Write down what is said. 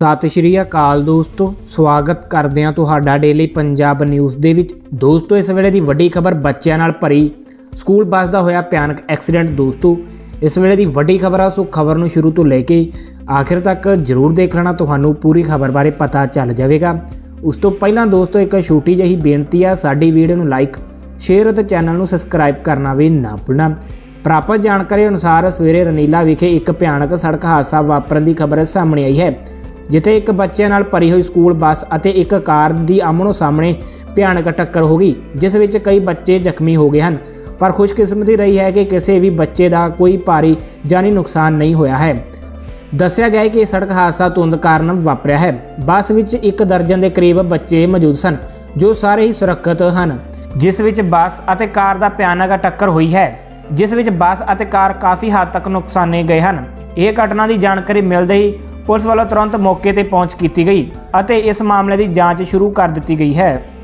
ਸਤਿ ਸ਼੍ਰੀ ਅਕਾਲ ਦੋਸਤੋ, ਸਵਾਗਤ ਕਰਦੇ ਹਾਂ ਤੁਹਾਡਾ ਡੇਲੀ ਪੰਜਾਬ ਨਿਊਜ਼ ਦੇ ਵਿੱਚ। ਦੋਸਤੋ, ਇਸ ਵੇਲੇ ਦੀ ਵੱਡੀ ਖਬਰ ਬੱਚਿਆਂ ਨਾਲ ਭਰੀ। ਸਕੂਲ ਬੱਸ ਦਾ ਹੋਇਆ ਭਿਆਨਕ ਐਕਸੀਡੈਂਟ ਦੋਸਤੋ। ਇਸ ਵੇਲੇ ਦੀ ਵੱਡੀ ਖਬਰ ਆ, ਸੋ ਖਬਰ ਨੂੰ ਸ਼ੁਰੂ ਤੋਂ ਲੈ ਕੇ ਆਖਿਰ ਤੱਕ ਜਰੂਰ ਦੇਖ ਲੈਣਾ, ਤੁਹਾਨੂੰ ਪੂਰੀ ਖਬਰ ਬਾਰੇ ਪਤਾ ਚੱਲ ਜਾਵੇਗਾ। ਉਸ ਤੋਂ ਪਹਿਲਾਂ ਦੋਸਤੋ, ਇੱਕ ਛੋਟੀ ਜਿਹੀ ਬੇਨਤੀ ਆ, ਸਾਡੀ ਵੀਡੀਓ ਨੂੰ ਲਾਈਕ ਸ਼ੇਅਰ ਅਤੇ ਚੈਨਲ ਨੂੰ ਸਬਸਕ੍ਰਾਈਬ ਕਰਨਾ ਵੀ ਨਾ ਭੁੱਲਣਾ। ਪ੍ਰਾਪਤ ਜਾਣਕਾਰੀ ਅਨੁਸਾਰ ਸਵੇਰੇ ਰਨੀਲਾ ਵਿਖੇ ਇੱਕ ਭਿਆਨਕ ਸੜਕ ਹਾਦਸਾ ਵਾਪਰਨ ਦੀ ਖਬਰ ਸਾਹਮਣੇ ਆਈ ਹੈ। ਜਿੱਥੇ ਇੱਕ ਬੱਚੇ ਨਾਲ ਭਰੀ ਹੋਈ ਸਕੂਲ ਬੱਸ ਅਤੇ ਇੱਕ ਕਾਰ ਦੀ ਆਮਣੋ ਸਾਹਮਣੇ ਭਿਆਨਕ ਟੱਕਰ ਹੋ ਗਈ, ਜਿਸ ਵਿੱਚ ਕਈ ਬੱਚੇ ਜ਼ਖਮੀ ਹੋ ਗਏ ਹਨ। ਪਰ ਖੁਸ਼ਕਿਸਮਤੀ ਰਹੀ ਹੈ ਕਿ ਕਿਸੇ ਵੀ ਬੱਚੇ ਦਾ ਕੋਈ ਭਾਰੀ ਜਾਨੀ ਨੁਕਸਾਨ ਨਹੀਂ ਹੋਇਆ ਹੈ। ਦੱਸਿਆ ਗਿਆ ਹੈ ਕਿ ਇਹ ਸੜਕ ਹਾਦਸਾ ਧੁੰਦ ਕਾਰਨ ਵਾਪਰਿਆ ਹੈ। ਬੱਸ ਵਿੱਚ ਇੱਕ ਦਰਜਨ ਦੇ ਕਰੀਬ ਬੱਚੇ ਮੌਜੂਦ ਸਨ, ਜੋ ਸਾਰੇ ਹੀ ਸੁਰੱਖਿਅਤ ਹਨ। ਜਿਸ ਵਿੱਚ ਬੱਸ ਅਤੇ ਕਾਰ ਦਾ ਭਿਆਨਕ ਟੱਕਰ ਹੋਈ ਹੈ, ਜਿਸ ਵਿੱਚ ਬੱਸ ਅਤੇ ਕਾਰ ਕਾਫੀ ਹੱਦ ਤੱਕ ਨੁਕਸਾਨੇ ਗਏ ਹਨ। ਇਹ ਘਟਨਾ ਦੀ ਜਾਣਕਾਰੀ ਮਿਲਦੇ ਹੀ ਪੁਲਿਸ ਵੱਲੋਂ ਤੁਰੰਤ ਮੌਕੇ ਤੇ ਪਹੁੰਚ ਕੀਤੀ ਗਈ ਅਤੇ ਇਸ ਮਾਮਲੇ ਦੀ ਜਾਂਚ ਸ਼ੁਰੂ ਕਰ ਦਿੱਤੀ ਗਈ ਹੈ।